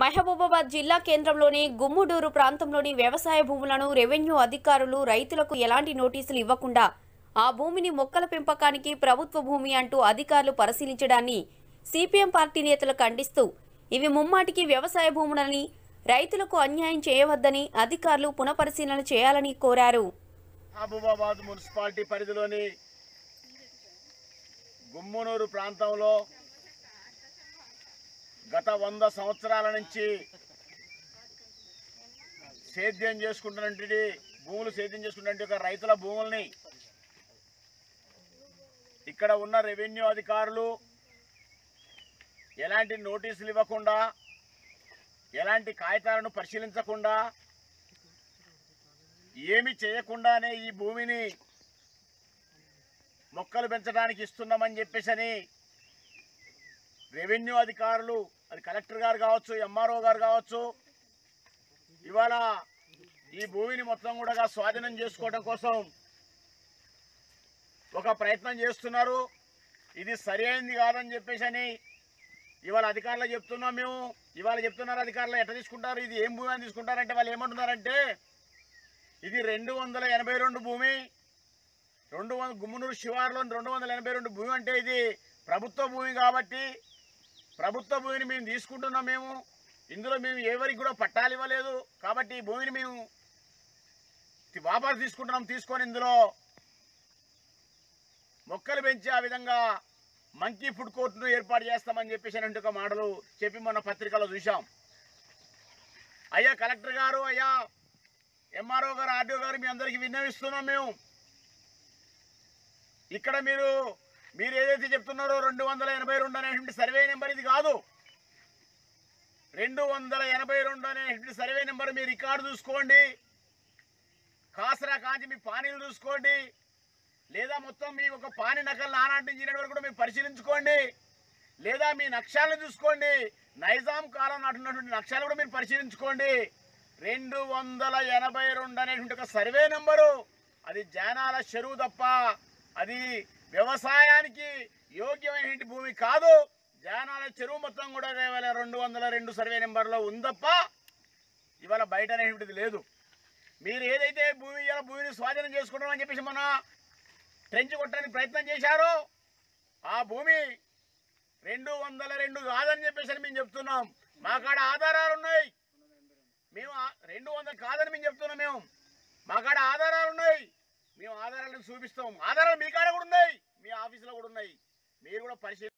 మహబూబాబాద్ జిల్లా కేంద్రంలోని గుమ్ముడూరు ప్రాంతంలోని వ్యవసాయ భూములను రెవెన్యూ అధికారులు రైతులకు ఎలాంటి నోటీసులు ఇవ్వకుండా ఆ భూమిని మొక్కల పెంపకానికి ప్రభుత్వ భూమి అంటూ అధికారులు పరిశీలించడాన్ని సిపిఎం పార్టీ నేతలు ఖండిస్తూ ఇవి ముమ్మాటికి వ్యవసాయ భూములని రైతులకు అన్యాయం చేయవద్దని అధికారులు పునఃపరిశీలన చేయాలని కోరారు. మహబూబాబాద్ మున్సిపాలిటీ పరిధిలోని గుమ్మునూరు ప్రాంతంలో గత వంద సంవత్సరాల నుంచి సేద్యం చేసుకుంటున్నటువంటి భూములు సేద్యం చేసుకున్నటువంటి ఒక రైతుల భూముల్ని ఇక్కడ ఉన్న రెవెన్యూ అధికారులు ఎలాంటి నోటీసులు ఇవ్వకుండా ఎలాంటి కాగితాలను పరిశీలించకుండా ఏమి చేయకుండానే ఈ భూమిని మొక్కలు పెంచడానికి ఇస్తున్నామని చెప్పేసి రెవెన్యూ అధికారులు అది కలెక్టర్ గారు కావచ్చు ఎంఆర్ఓ గారు కావచ్చు ఇవాళ ఈ భూమిని మొత్తం కూడా స్వాధీనం చేసుకోవడం కోసం ఒక ప్రయత్నం చేస్తున్నారు. ఇది సరి అయింది కాదని చెప్పేసి అని ఇవాళ అధికారులు చెప్తున్నాం మేము. ఇవాళ చెప్తున్నారు అధికారులు ఎట్లా తీసుకుంటారు ఇది ఏం భూమి అని తీసుకుంటారంటే వాళ్ళు ఏమంటున్నారంటే ఇది రెండు వందల ఎనభై రెండు భూమి. రెండు వందల గుమ్మనూరు శివారులోని రెండు వందల ఎనభై రెండు భూమి అంటే ఇది ప్రభుత్వ భూమి కాబట్టి ప్రభుత్వ భూమిని మేము తీసుకుంటున్నాం మేము. ఇందులో మేము ఎవరికి కూడా పట్టాలు ఇవ్వలేదు. కాబట్టి ఈ భూమిని మేము వాపసు తీసుకుంటున్నాం. తీసుకొని ఇందులో మొక్కలు పెంచి ఆ విధంగా మంకీ ఫుడ్ కోర్టును ఏర్పాటు చేస్తామని చెప్పేసి అని ఒక మాటలు చెప్పి మొన్న పత్రికలో చూసాం అయ్యా కలెక్టర్ గారు అయ్యా ఎంఆర్ఓ గారు ఆర్డీఓ గారు మీ అందరికీ విన్నవిస్తున్నాం మేము. ఇక్కడ మీరు మీరు ఏదైతే చెప్తున్నారో రెండు వందల ఎనభై రెండు అనేటువంటి సర్వే నెంబర్ ఇది కాదు. రెండు వందల ఎనభై రెండు అనేటువంటి సర్వే నెంబర్ మీ రికార్డు చూసుకోండి. కాసరా కాంచి మీ పానీలు చూసుకోండి. లేదా మొత్తం మీ ఒక పాని నకలు నానాటి ఇంజనీర్ వరకు కూడా మీరు పరిశీలించుకోండి. లేదా మీ నక్షాలను చూసుకోండి. నైజాం కాలం నాటున్నటువంటి నక్షాలు కూడా మీరు పరిశీలించుకోండి. రెండు వందల ఎనభై రెండు అనేటువంటి ఒక సర్వే నెంబరు. అది జానాల చెరువు తప్ప అది వ్యవసాయానికి యోగ్యమైనటువంటి భూమి కాదు. జానాల చెరువు మొత్తం కూడా ఇవాళ రెండు వందల రెండు సర్వే నెంబర్లో ఉందప్ప ఇవాళ బయట అనేటువంటిది లేదు. మీరు ఏదైతే భూమి ఇవాళ భూమిని స్వాధీనం చేసుకుంటామని చెప్పేసి మన ట్రెంచ్ కొట్టడానికి ప్రయత్నం చేశారో ఆ భూమి రెండు వందల రెండు కాదని చెప్పేసి అని మేము చెప్తున్నాం. మా కాడ ఆధారాలు ఉన్నాయి. మేము రెండు వందలు కాదని మేము చెప్తున్నాం మేము. మా కాడ ఆధారాలు ఉన్నాయి. మేము ఆధారాలను చూపిస్తాం. ఆధారాలు మీ కాడ కూడా ఉన్నాయి. మీ ఆఫీసులో కూడా ఉన్నాయి. మీరు కూడా పరిశీలి